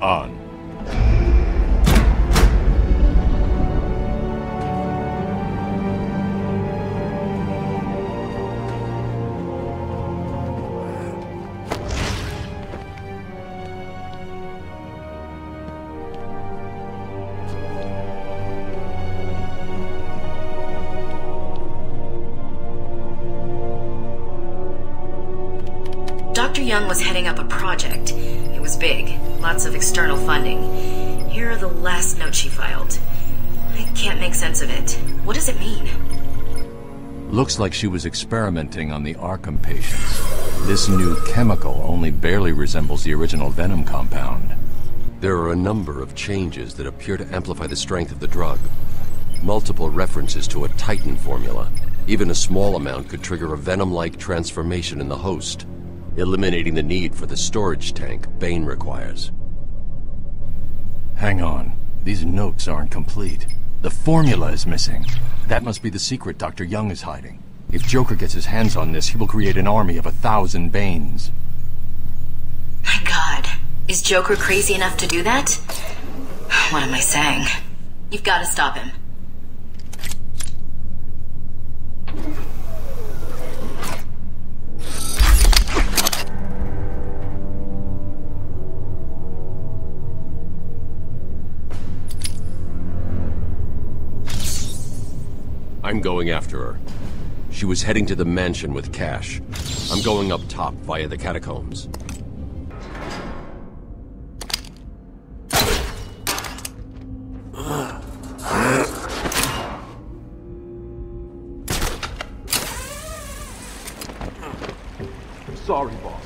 On. Looks like she was experimenting on the Arkham patients. This new chemical only barely resembles the original Venom compound. There are a number of changes that appear to amplify the strength of the drug. Multiple references to a Titan formula. Even a small amount could trigger a Venom-like transformation in the host, eliminating the need for the storage tank Bane requires. Hang on. These notes aren't complete. The formula is missing. That must be the secret Dr. Young is hiding. If Joker gets his hands on this, he will create an army of a thousand Banes. My god. Is Joker crazy enough to do that? What am I saying? You've got to stop him. I'm going after her. She was heading to the mansion with cash. I'm going up top via the catacombs. Sorry, boss.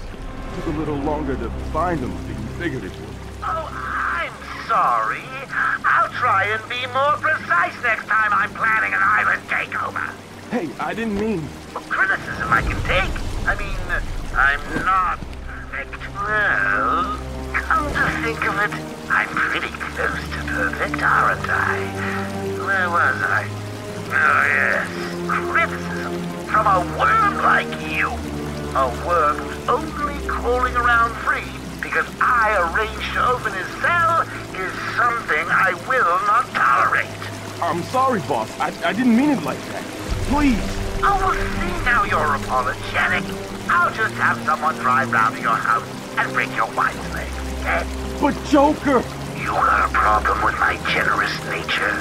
Took a little longer to find them than you figured it would. Oh, I'm sorry. I'll try and be more precise next time I'm planning an island takeover. Hey, I didn't mean... Well, criticism I can take. I mean, I'm not perfect. Well, come to think of it, I'm pretty close to perfect, aren't I? Where was I? Oh, yes. Criticism from a worm like you. A worm who's only crawling around free because I arranged to open his cell is something I will not tolerate. I'm sorry, boss. I, I didn't mean it like that. Please. Oh, see now you're apologetic. I'll just have someone drive round to your house and break your wife's leg, okay? But Joker... You got a problem with my generous nature?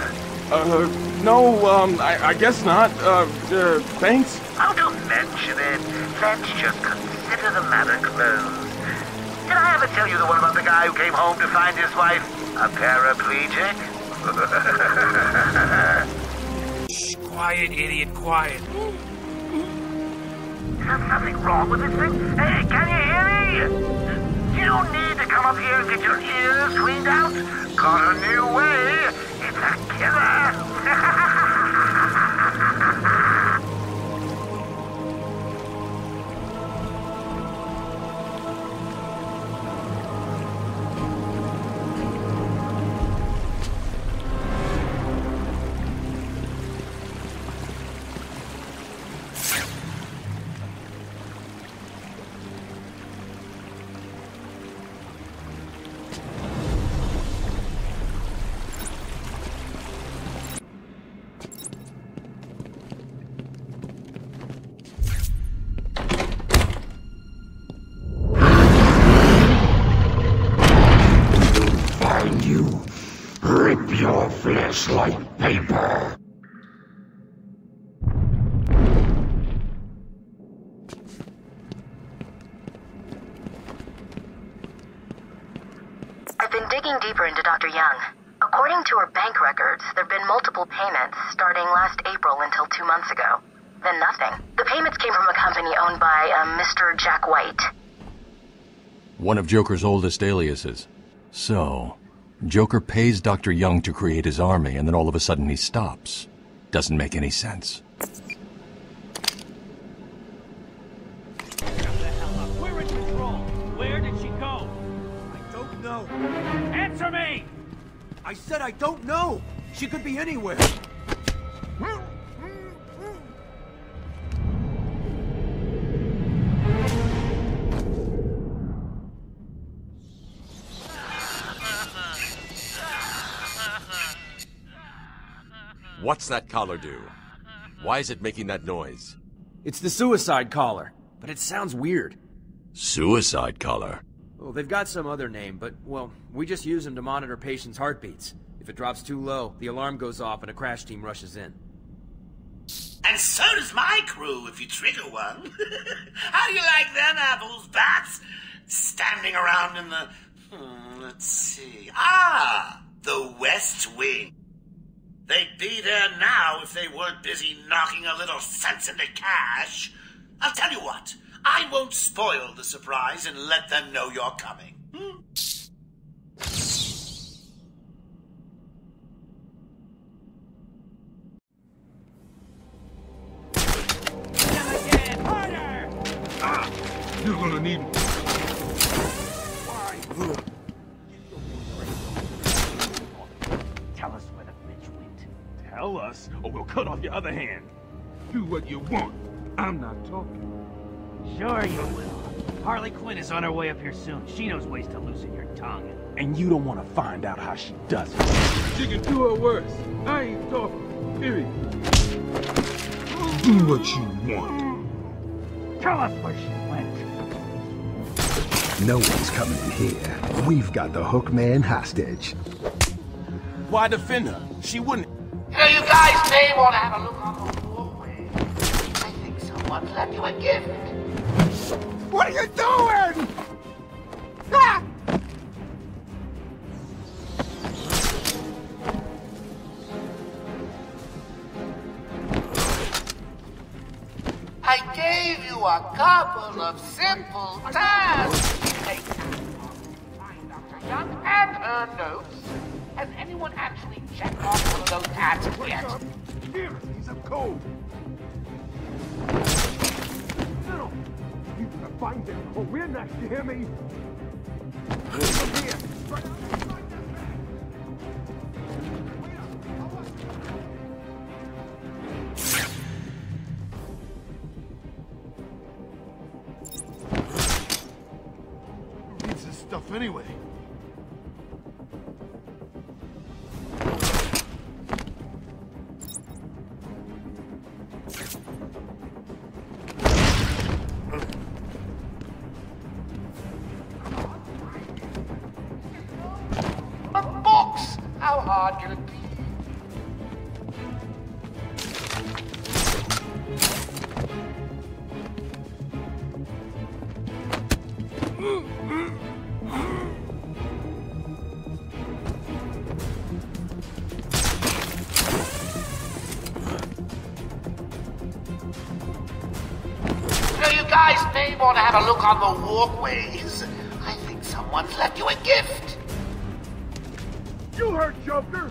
Uh, no, um, I, I guess not. Uh, uh, thanks. Oh, don't mention it. Let's just consider the matter closed. Did I ever tell you the one about the guy who came home to find his wife a paraplegic? Quiet, idiot, quiet. There's nothing wrong with this thing. Hey, can you hear me? You need to come up here and get your ears cleaned out. Got a new way. It's a killer. flesh like paper. I've been digging deeper into Dr. Young. According to her bank records, there have been multiple payments starting last April until two months ago. Then nothing. The payments came from a company owned by um, a Mr. Jack White. One of Joker's oldest aliases. So, Joker pays Dr. Young to create his army, and then all of a sudden he stops. Doesn't make any sense. We're in control. Where did she go? I don't know. Answer me! I said I don't know. She could be anywhere. What's that collar do? Why is it making that noise? It's the suicide collar, but it sounds weird. Suicide collar? Well, they've got some other name, but, well, we just use them to monitor patients' heartbeats. If it drops too low, the alarm goes off and a crash team rushes in. And so does my crew if you trigger one. How do you like them apples, bats? Standing around in the. Hmm, let's see. Ah! The West Wing. They'd be there now if they weren't busy knocking a little sense into cash. I'll tell you what. I won't spoil the surprise and let them know you're coming. Hmm? You're gonna need... or we'll cut off your other hand. Do what you want. I'm not talking. Sure you will. Harley Quinn is on her way up here soon. She knows ways to loosen your tongue. And you don't want to find out how she does it. She can do her worse. I ain't talking. Period. Do what you want. Tell us where she went. No one's coming in here. We've got the Hookman hostage. Why defend her? She wouldn't... You know, you guys may want to have a look on the doorway. I think someone's left you a gift. What are you doing? Ah! I gave you a couple of simple tasks. Take. Find Dr. Young and her notes. Has anyone actually checked off one of those tasks yet? Here, he's a code. No, you gotta find them, or we're not. You hear me? Come here. Right look on the walkways. I think someone's left you a gift. You heard Joker!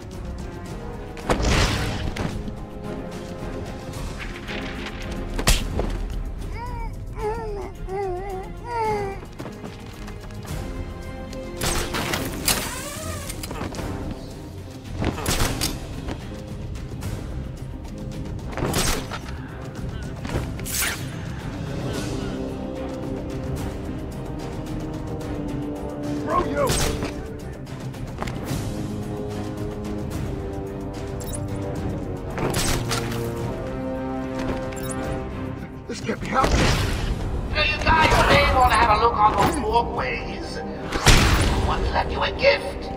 Can't be happening. Now you guys may want to have a look on the walkways. Someone's left you a gift.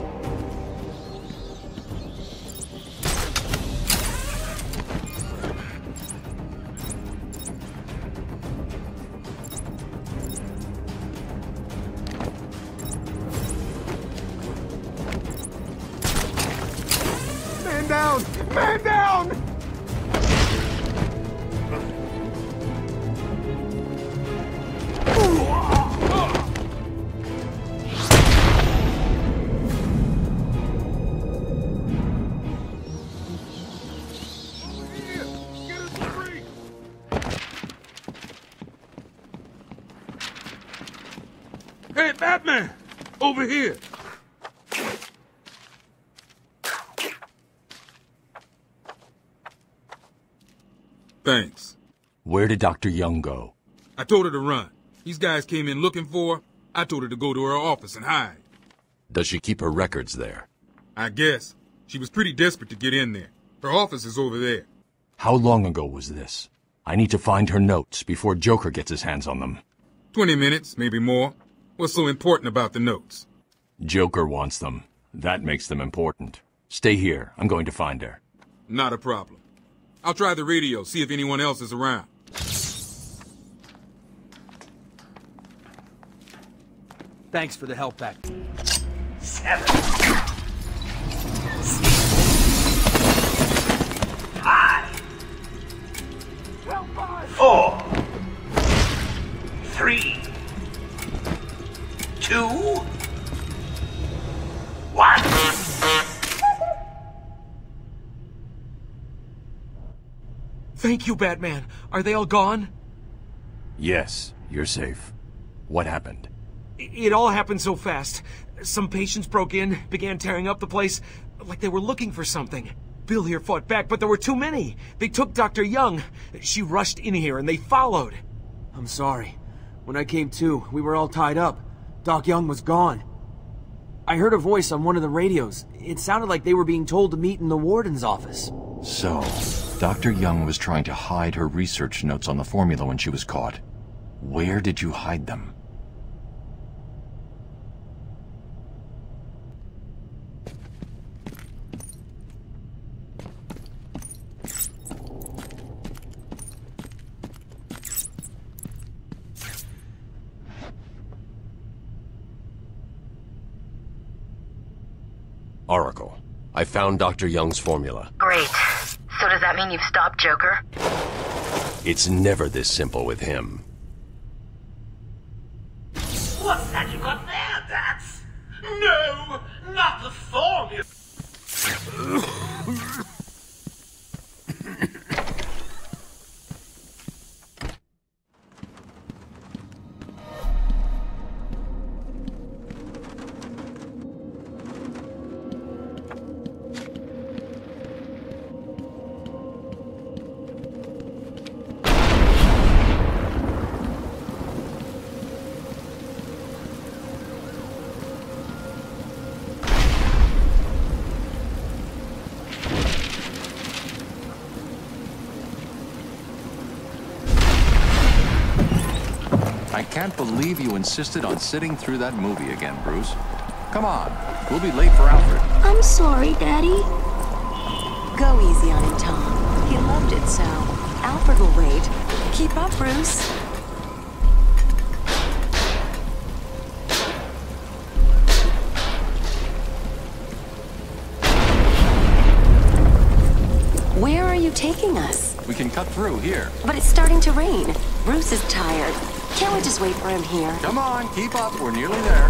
Over here! Thanks. Where did Dr. Young go? I told her to run. These guys came in looking for her. I told her to go to her office and hide. Does she keep her records there? I guess. She was pretty desperate to get in there. Her office is over there. How long ago was this? I need to find her notes before Joker gets his hands on them. Twenty minutes, maybe more. What's so important about the notes? Joker wants them. That makes them important. Stay here. I'm going to find her. Not a problem. I'll try the radio, see if anyone else is around. Thanks for the help back. Seven. Two. One. Thank you, Batman. Are they all gone? Yes, you're safe. What happened? It all happened so fast. Some patients broke in, began tearing up the place, like they were looking for something. Bill here fought back, but there were too many. They took Dr. Young. She rushed in here and they followed. I'm sorry. When I came to, we were all tied up. Doc Young was gone. I heard a voice on one of the radios. It sounded like they were being told to meet in the warden's office. So, Dr. Young was trying to hide her research notes on the formula when she was caught. Where did you hide them? I found Dr. Young's formula. Great. So does that mean you've stopped Joker? It's never this simple with him. What's that you got there, Bats? No, not the formula. Can't believe you insisted on sitting through that movie again, Bruce. Come on, we'll be late for Alfred. I'm sorry, Daddy. Go easy on him, Tom. He loved it so. Alfred will wait. Keep up, Bruce. Where are you taking us? We can cut through here. But it's starting to rain. Bruce is tired. Can't we just wait for him here? Come on, keep up. We're nearly there.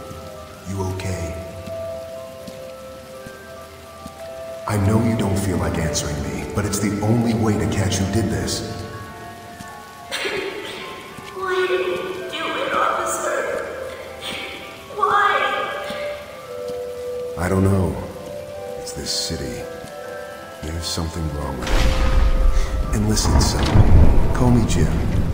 You okay? I know you don't feel like answering me, but it's the only way to catch who did this. Why did you do it, officer? Why? I don't know. It's this city. There's something wrong with it. And listen, son. Call me Jim.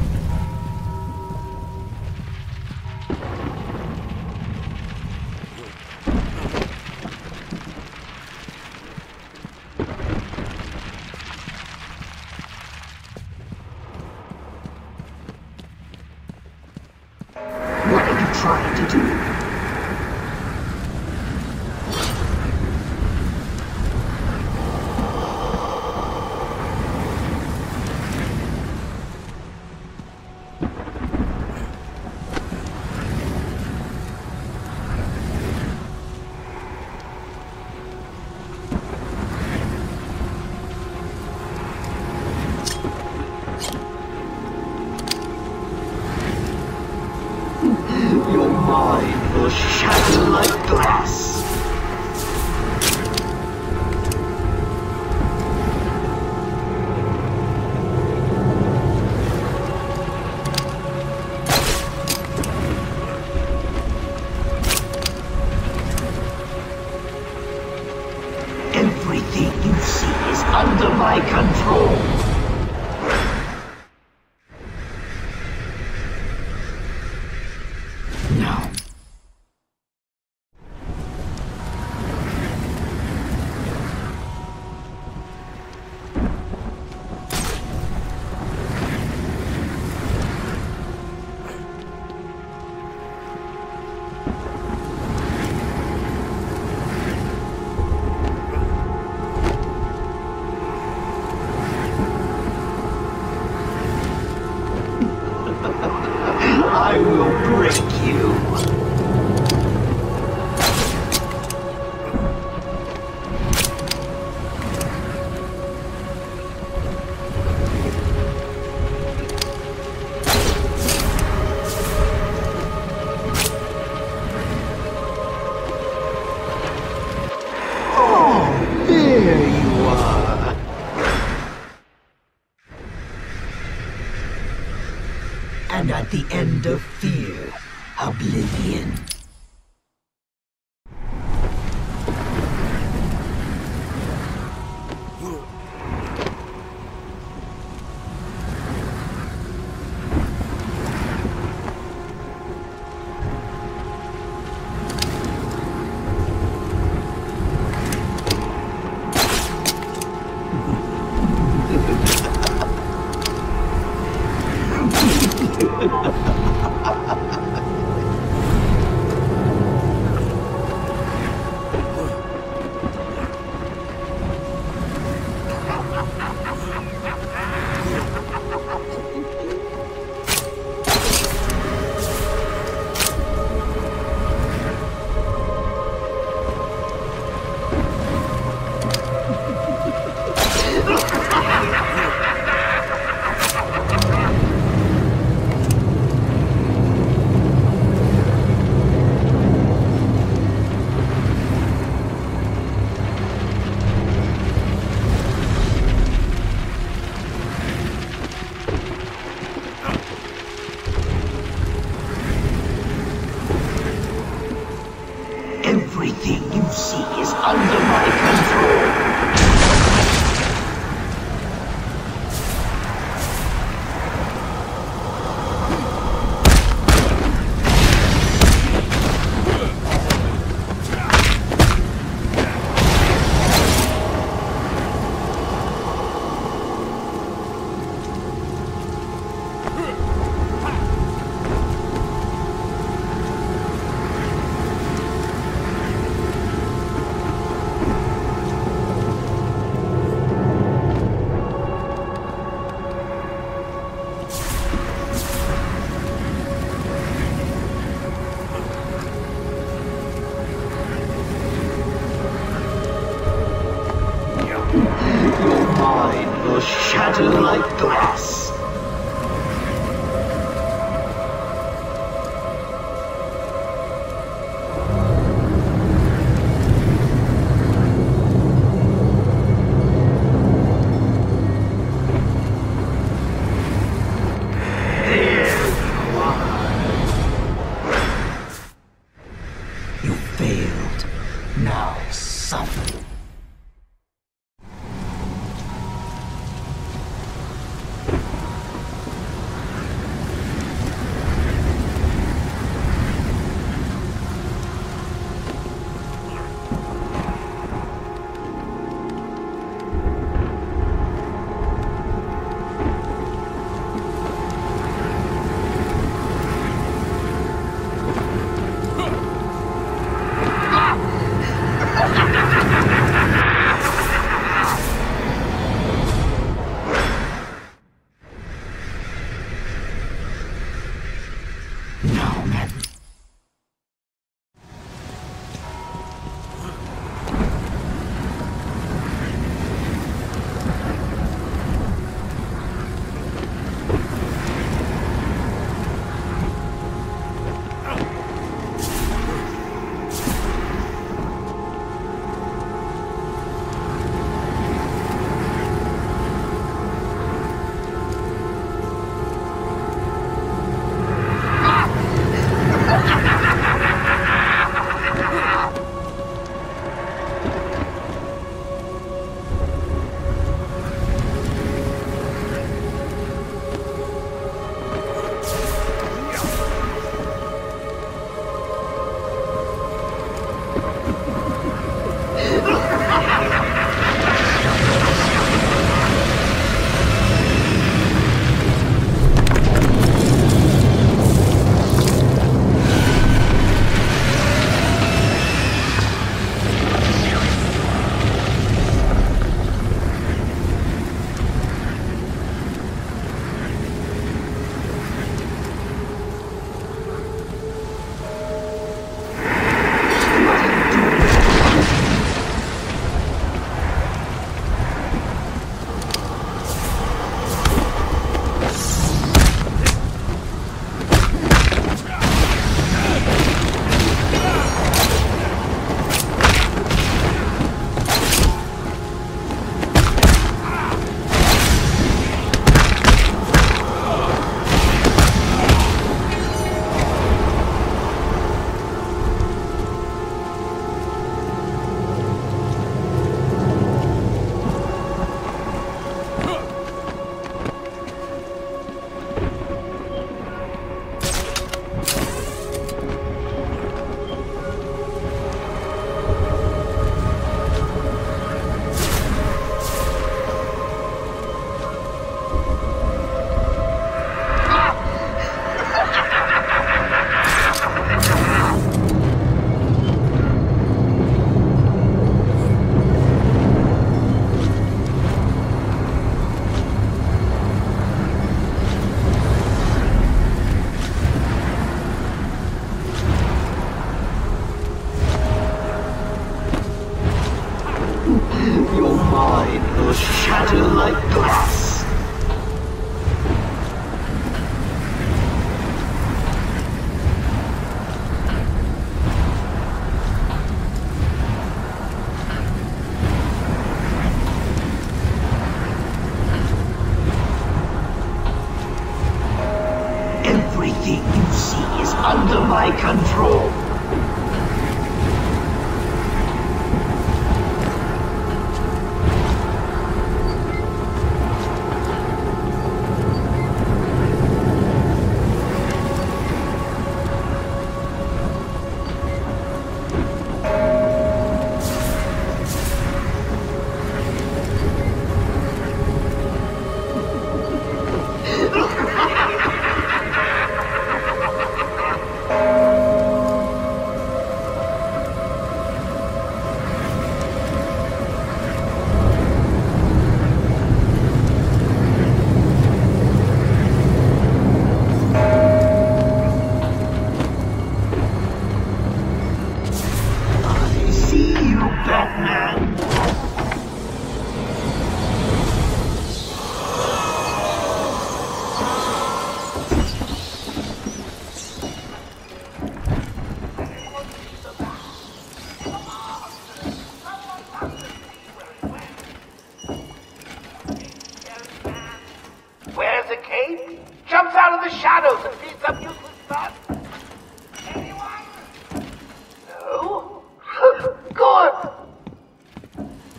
will shatter like glass.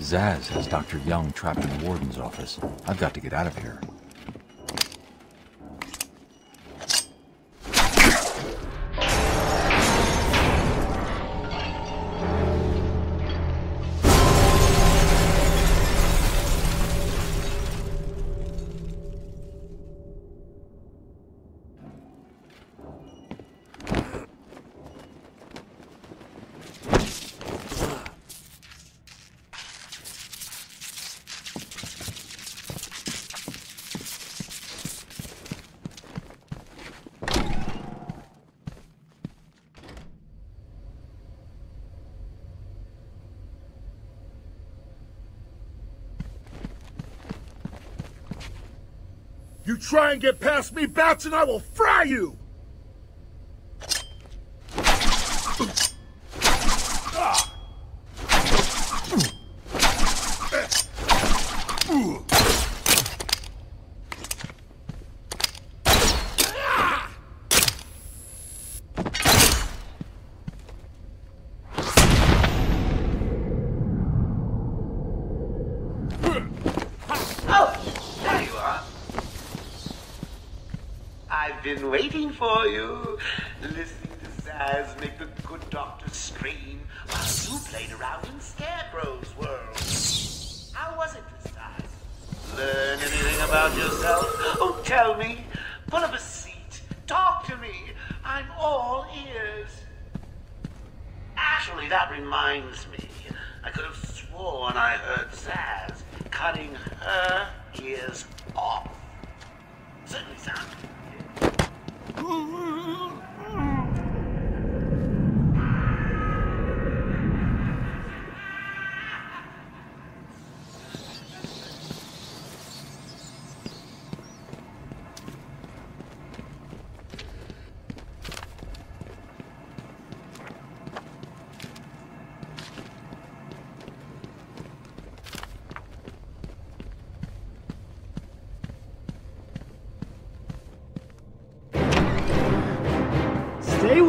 Zsasz has Dr. Young trapped in the warden's office. I've got to get out of here. Try and get past me, Bats, and I will fry you! Oh, there you are. I've been waiting for you,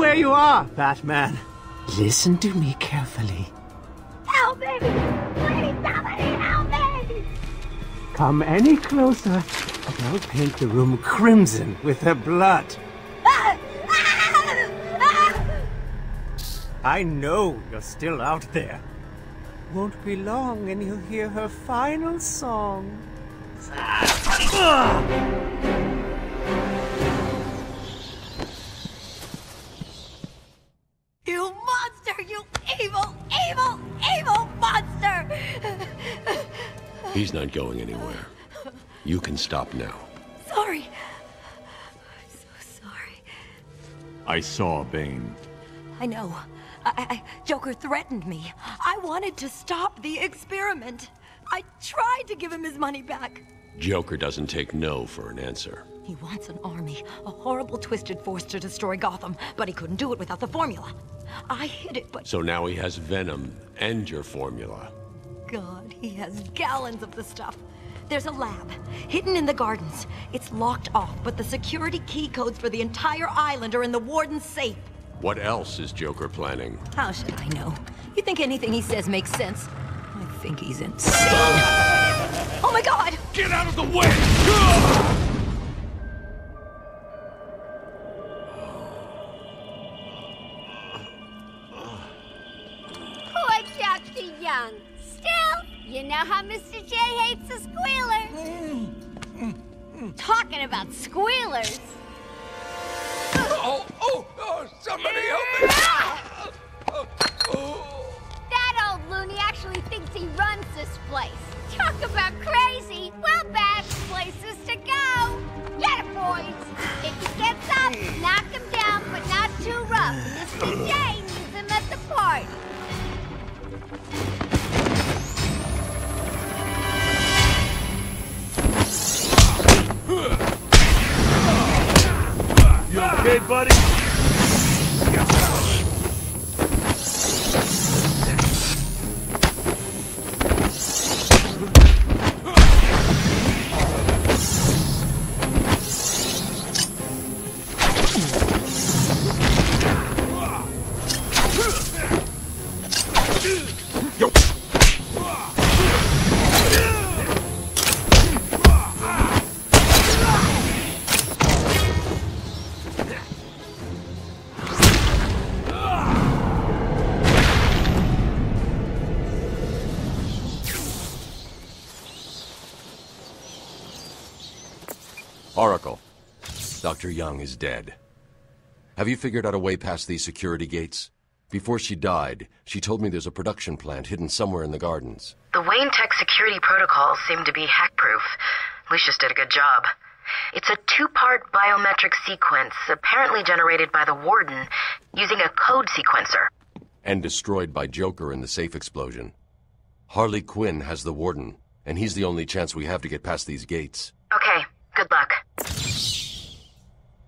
where you are, Batman. Listen to me carefully. Help me! Please, somebody help me! Come any closer, and I'll paint the room crimson with her blood. I know you're still out there. Won't be long and you'll hear her final song. He's not going anywhere. You can stop now. Sorry. I'm so sorry. I saw Bane. I know. I, I, Joker threatened me. I wanted to stop the experiment. I tried to give him his money back. Joker doesn't take no for an answer. He wants an army, a horrible, twisted force to destroy Gotham, but he couldn't do it without the formula. I hid it, but So now he has Venom and your formula. God, he has gallons of the stuff. There's a lab, hidden in the gardens. It's locked off, but the security key codes for the entire island are in the warden's safe. What else is Joker planning? How should I know? You think anything he says makes sense? I think he's insane. oh my god! Get out of the way! Poor Dr. Young. You know how Mr. J hates a squealer. Talking about squealers. Oh, oh, oh, somebody help me! That old loony actually thinks he runs this place. Talk about crazy. Well, bad places to go. Get it, boys. If he gets up, knock him down, but not too rough. Mr. J needs him at the party. Buddy? Dr. Young is dead. Have you figured out a way past these security gates? Before she died, she told me there's a production plant hidden somewhere in the gardens. The Wayne Tech security protocols seem to be hack-proof. Lucius did a good job. It's a two-part biometric sequence, apparently generated by the Warden, using a code sequencer. And destroyed by Joker in the safe explosion. Harley Quinn has the Warden, and he's the only chance we have to get past these gates. Okay, good luck.